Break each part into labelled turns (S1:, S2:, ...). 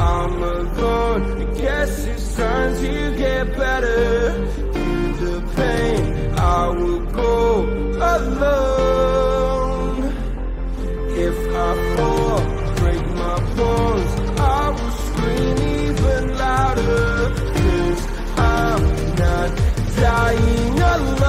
S1: I'm alone. I guess it's time to get better. Through the pain, I will go alone. If I fall, break my bones, I will scream even louder. Cause I'm not dying alone.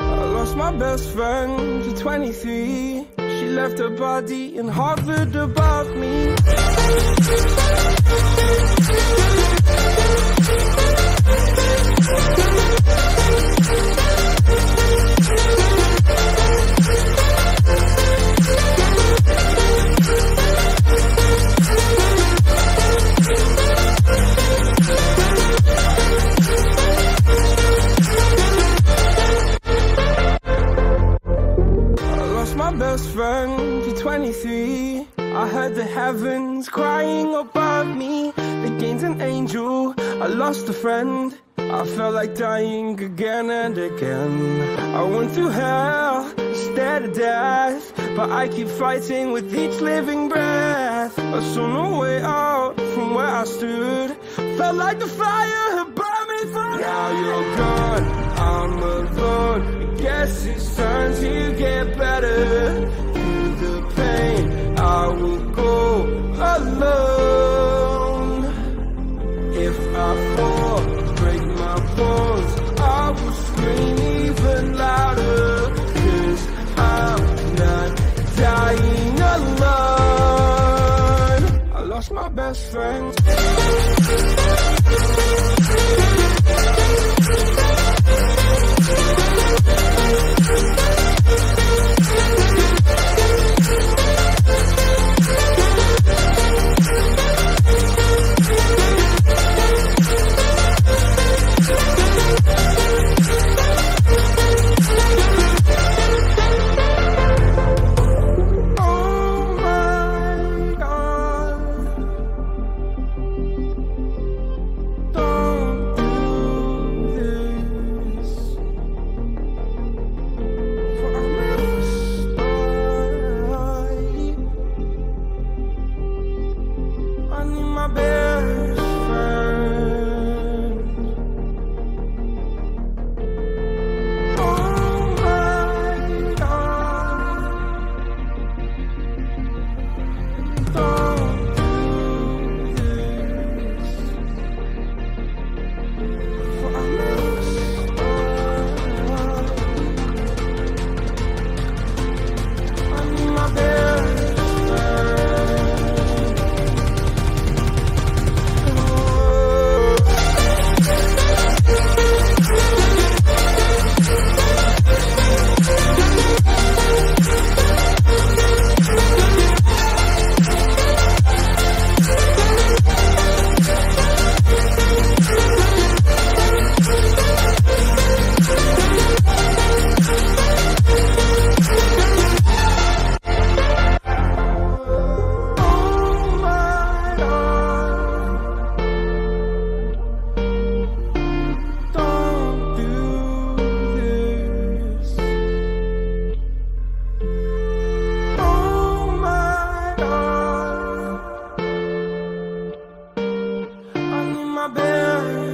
S1: I lost my best friend to 23. Left her body in hovered above me. Best friend to 23. I heard the heavens crying above me. They gained an angel. I lost a friend. I felt like dying again and again. I went through hell, stared at death. But I keep fighting with each living breath. I saw no way out from where I stood. Felt like the fire had burned me through. Now you're gone, I'm alone. I guess it's time to get better. Lost my best friend. my bed.